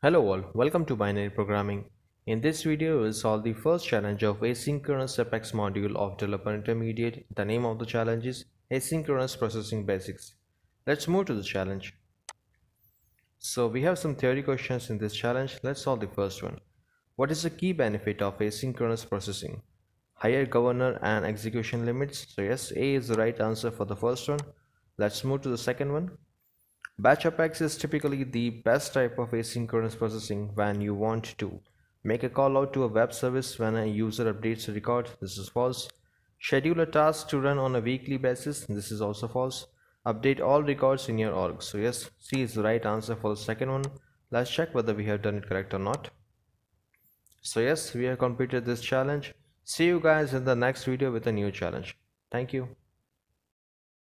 Hello all, welcome to Binary Programming. In this video, we'll solve the first challenge of Asynchronous Apex module of Developer Intermediate. The name of the challenge is Asynchronous Processing Basics. Let's move to the challenge. So we have some theory questions in this challenge. Let's solve the first one. What is the key benefit of asynchronous processing? Higher governor and execution limits. So yes, A is the right answer for the first one. Let's move to the second one. Batch Apex is typically the best type of asynchronous processing when you want to make a call out to a web service when a user updates a record. This is false. Schedule a task to run on a weekly basis. This is also false. Update all records in your org. So yes, C is the right answer for the second one. Let's check whether we have done it correct or not. So yes, we have completed this challenge. See you guys in the next video with a new challenge. Thank you.